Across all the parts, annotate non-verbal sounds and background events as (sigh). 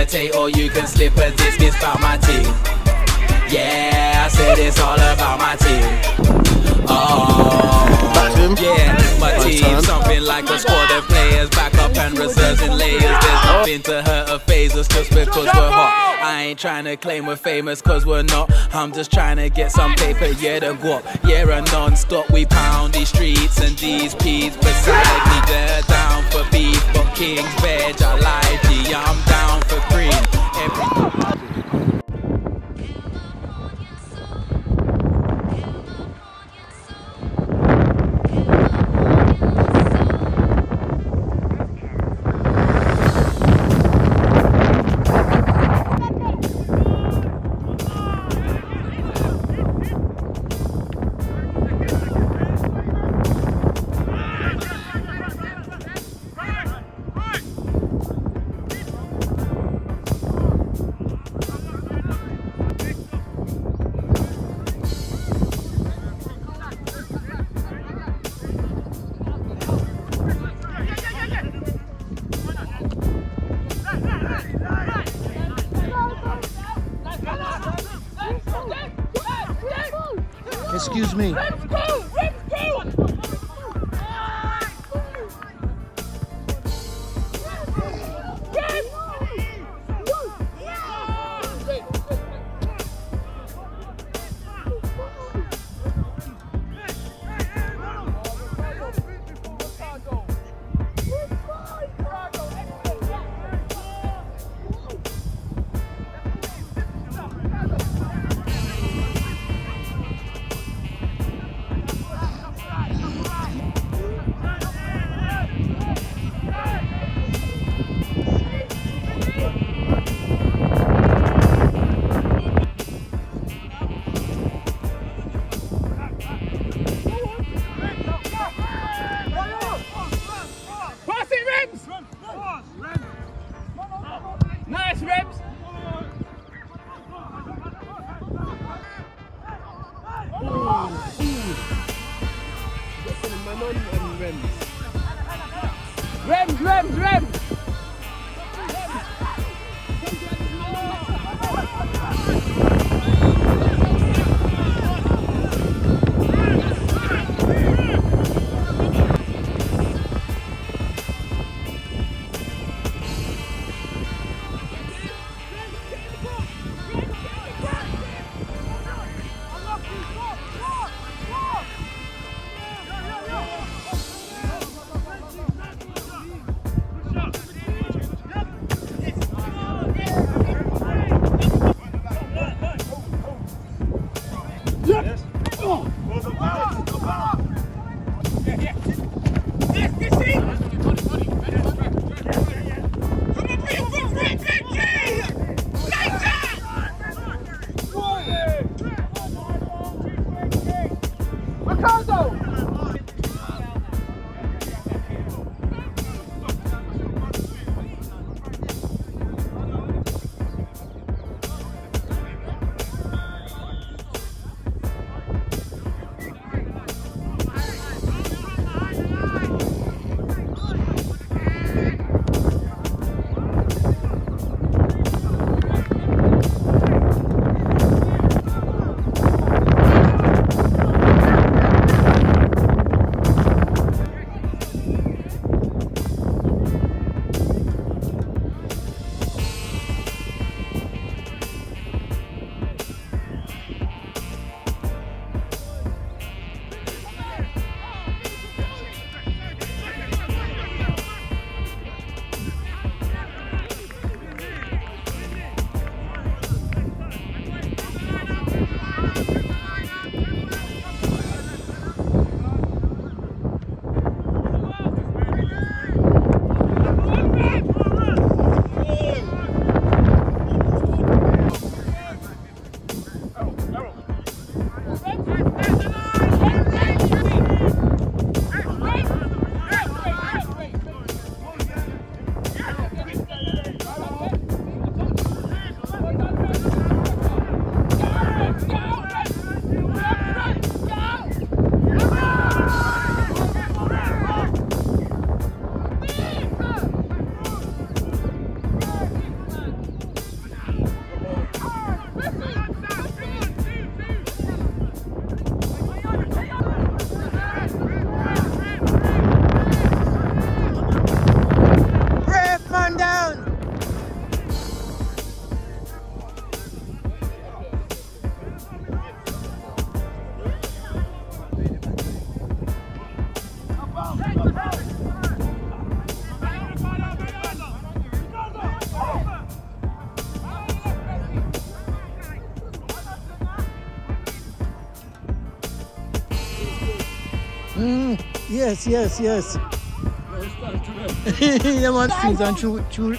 imitate or you can slip a disc. It's about my team. Yeah, I said it's all about my team. Oh, Back to him. yeah, team. Something like a squad of players, back up and reserves in layers. There's nothing to hurt or phase us just because we're hot. I ain't trying to claim we're famous cause we're not. I'm just trying to get some paper, yeah, the guap. Yeah, a non stop. We pound these streets and these peas beside me. They're down for beef, but King's veg, I like I'm down for cream. Every Yes, yes, yes. (laughs) yeah, man, things and through, through,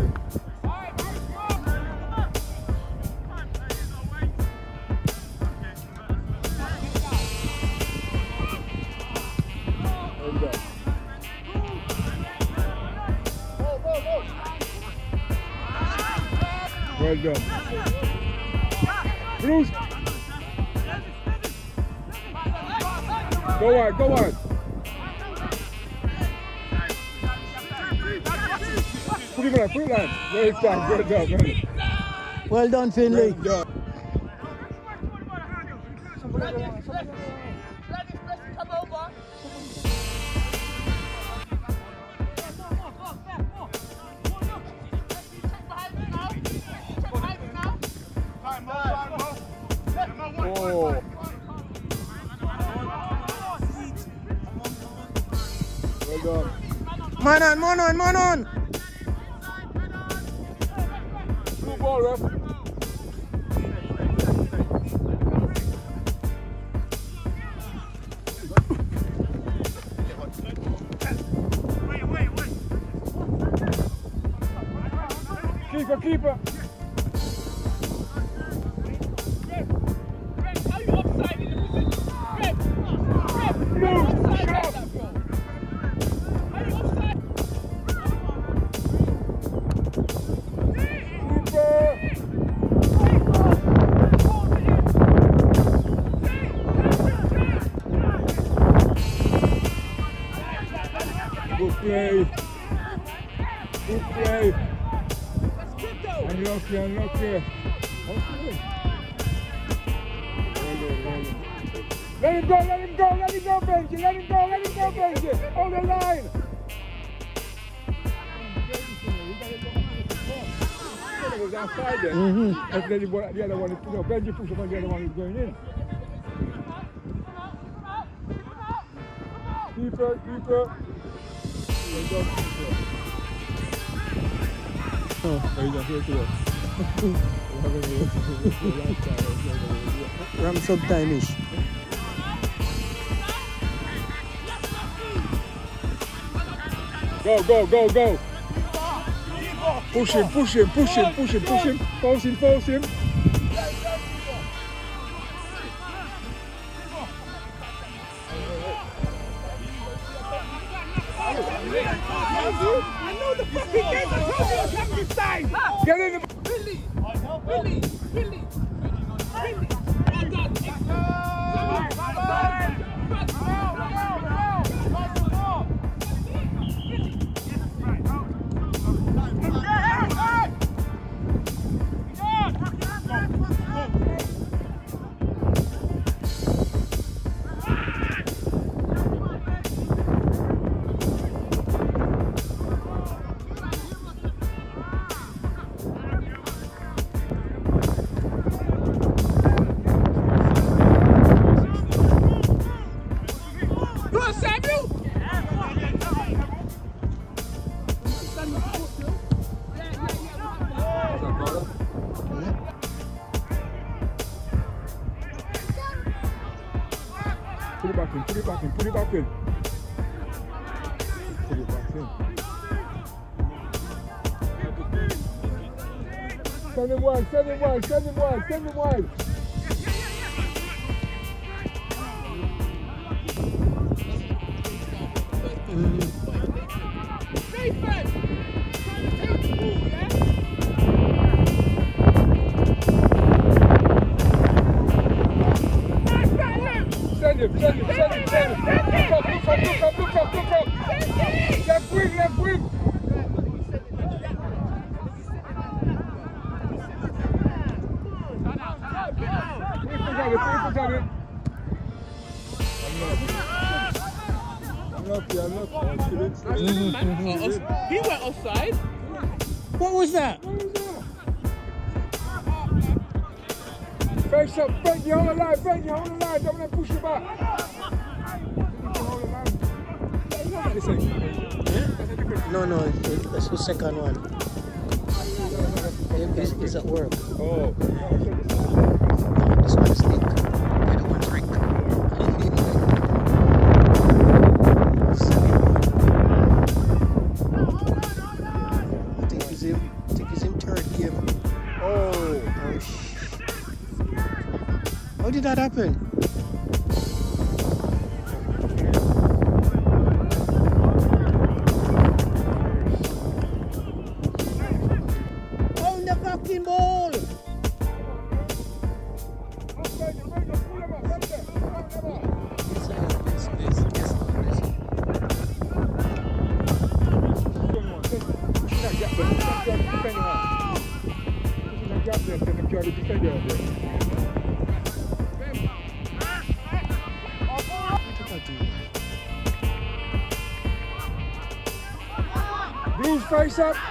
Well. Bruce. Go on, go on. Put him on, put him on. Well done, well done, man. Well done, Finley. Well done. Oh. Well done. Man on, man on, man on. Play. Good play. Okay. Well done, well. Let him go, let him go, let him go, Benji. Let him go, let him go, Benji. Hold the line. It was outside there. Mm-hmm. That's the, one- the other one. You know, Benji pushed up on the other one is going in. Keeper, keeper. Well done, keeper. Oh, Oh, he's not here today. ram sometime-ish. Go, go, go, go. Push him, push him, push him, push him, push him. Force him, force him. I know the fucking game. I told you to come this side. Get in the... Billy. Billy. Samuel! Put it back in, put it back in, put it back in. Put it back in. Send it wide, send it wide, send it wide, send it wide. Lucky. I'm. He went offside. What was that? Face up, Benji, hold the line, Benji, hold the line, don't let push you back. Hold the No, no, it- it's the second one. It- It's, it's at work. Oh, This one is Nick. That happen? Blues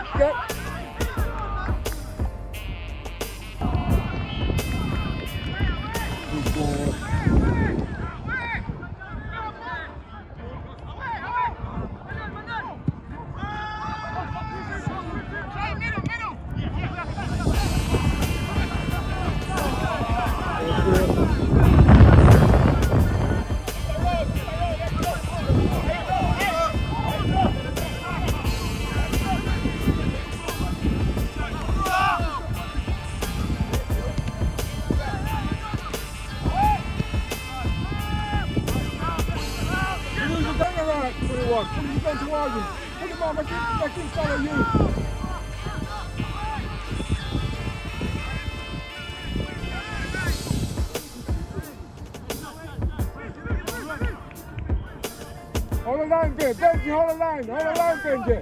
line. Hold the line, Benji.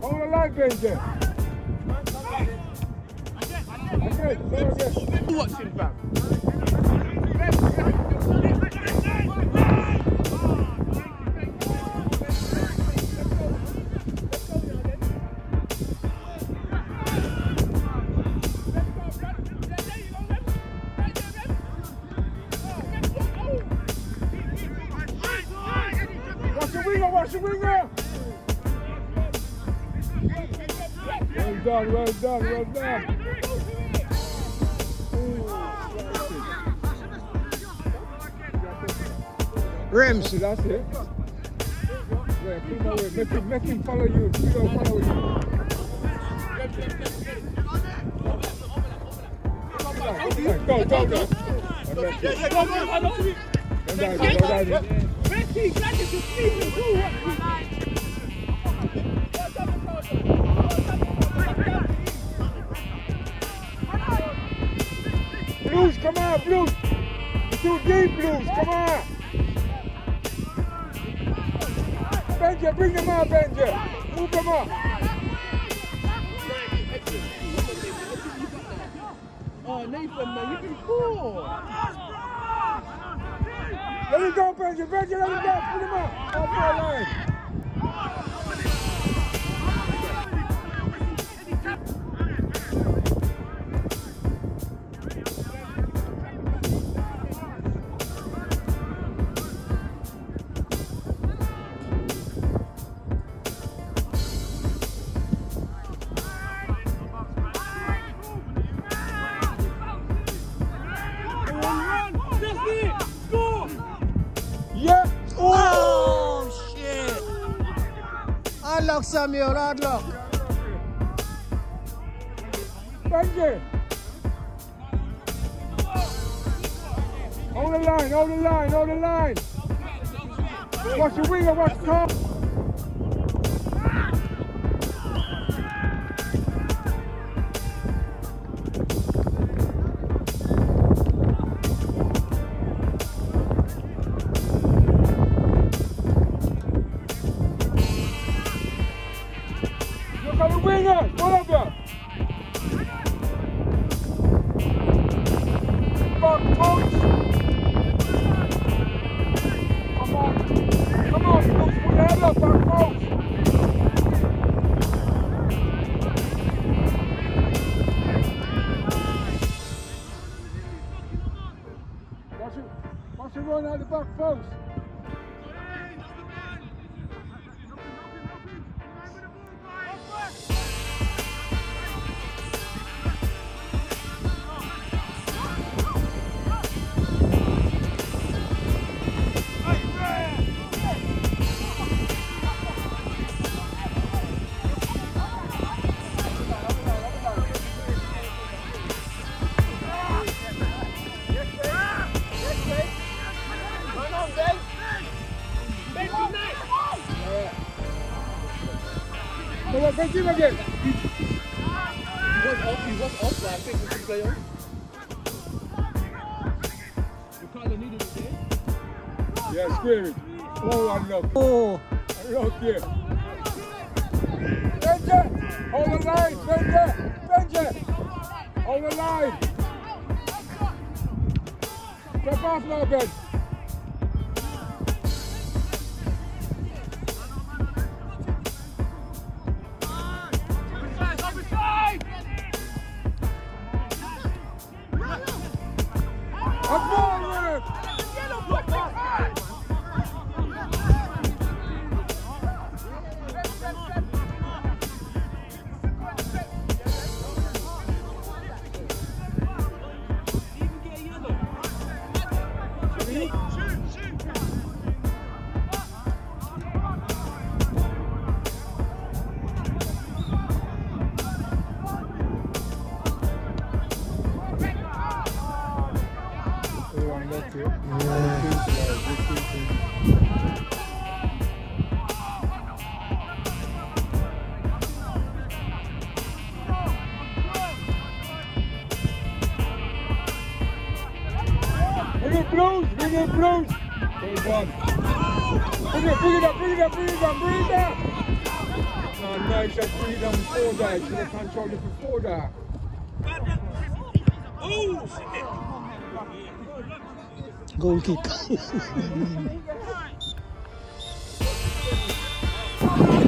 Hold the line, Benji. Watching, fam. Well done, well done. Rims. That's it. Yeah, him away. Make him, make him follow you. He don't follow you. Go, go, go. I don't see- Go down, go Blues. Too deep, Blues, come on. Benja, bring them up, Benja. Move them up. Oh, Nathan, man, you've been cool. Let him go, Benja. Benja, let him go. Put him up. Off the line. Luck, Samuel. Hard luck. Hold the line, hold the line, hold the line. Watch the winger, watch the top. Come oh. on, bench him again. Yeah, spirit. Oh, look. Oh, And look here. Benji! Hold the line, Benji! Benji! Hold the line! Off now, Ben. Oh, that. Should have controlled it before that. goal kick. (laughs)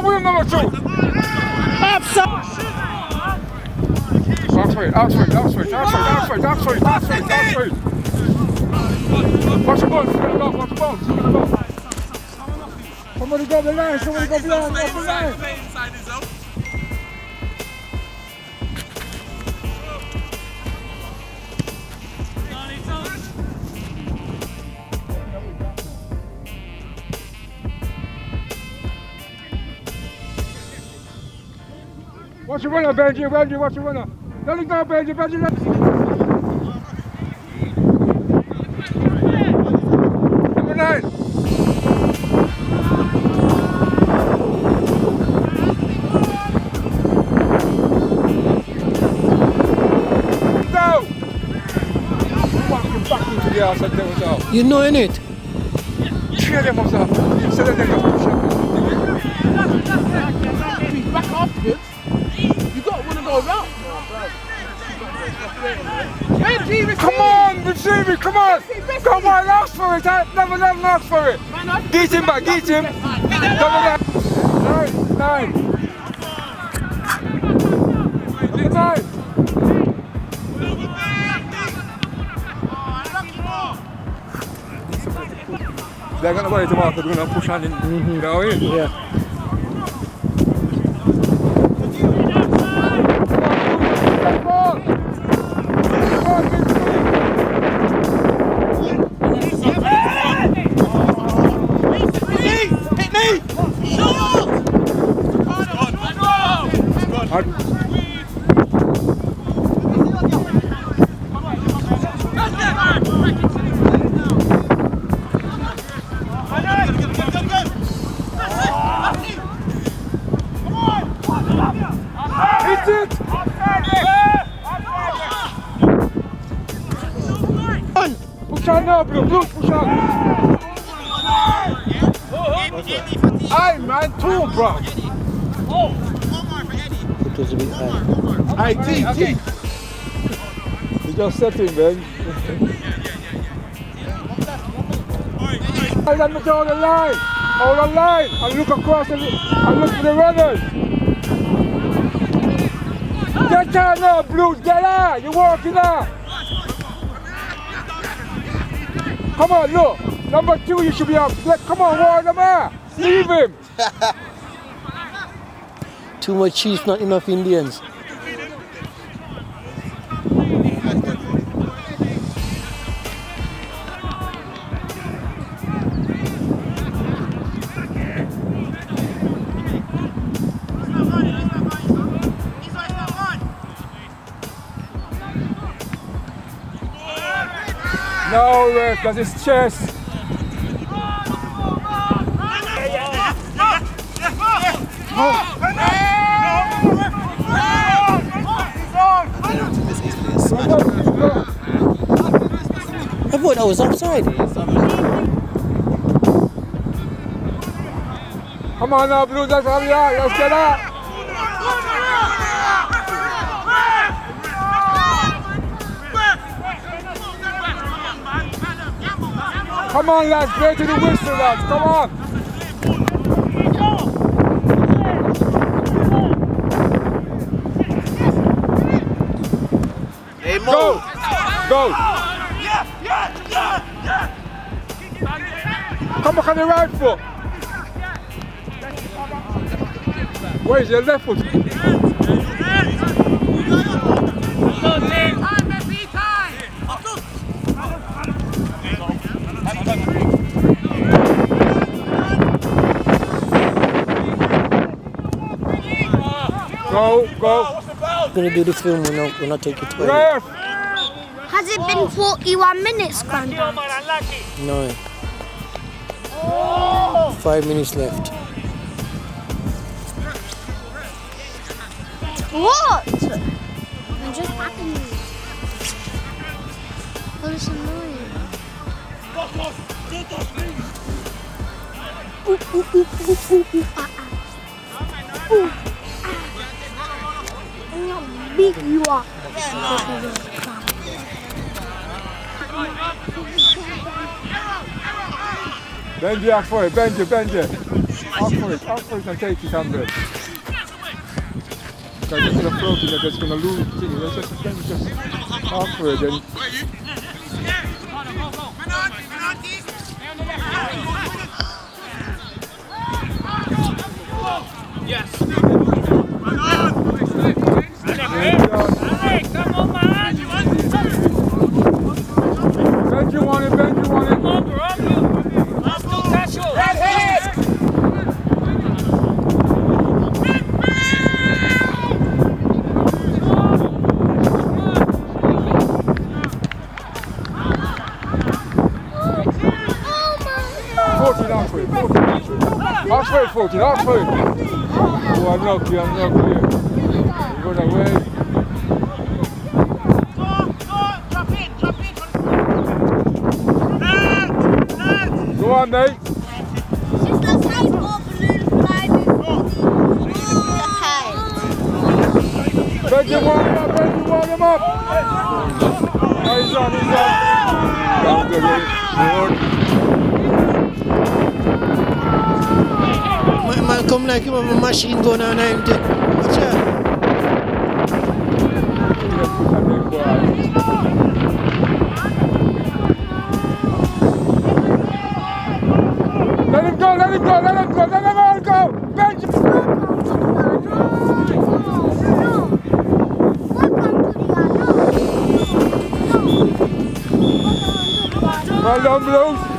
Go with him, number two. Outside, outside, outside, outside, outside, outside, outside, outside. Watch the ball, spin it off, watch the ball, spin it off. Somebody go the line, somebody go behind, go the line. Watch your winner, Benji? Benji, watch your winner? Let it go, Benji. Benji, let it Number. You know in it. Kill go. Come on, receive it, come on! Come on, ask for it, huh? Never, never ask for it! Get him back, get him! Double! Nine, nine! Nine! They're gonna wait tomorrow because we're gonna push on in. Mm-hmm. You know what I mean? Yeah. Hey, T, T. You just setting, man. I let me down the line. Hold the line. And look across the, and look for the runners. Get down now, Blues. Get out. You're walking out. Come on, look. Number two, you should be up. Let- Come on, warn them out. Leave him. (laughs) Too much cheese, not enough Indians. Because it's chess. I thought that was offside. Come on now, Blues. Let's have you out. Let's get out. Come on, lads. Play to the whistle, lads. Come on. Hey, Mo. Go. Go. Come back on the right foot. Where is your left foot? Go, go. I'm gonna do the film when I, when I take it to Ref. Has it been 41 minutes, Grandad? No. Five minutes left. What? What just happened? That was annoying. Ooh, ooh, ooh, ooh, ooh, ooh, ah, ah. Ooh. Look how big you are. Benji, ask for it. Benji, Benji. Ask for it. Ask for it and take it, Amber. Because you're going to float it, you're just going to lose the thing. You're just, just ask for it. Then Benji want it, Benji want it. Ask for it, fourteen. Ask for it. Oh, unlucky, unlucky. You on, mate. She's the size of little flying. Benji, warm him up, Benji, warm him up. Oh, he's on, he's on. That's good, Man, man come like him have a machine gun on him. Watch out. Let him go, let him go, let him go, let them all go. Benji. Well done, Blues.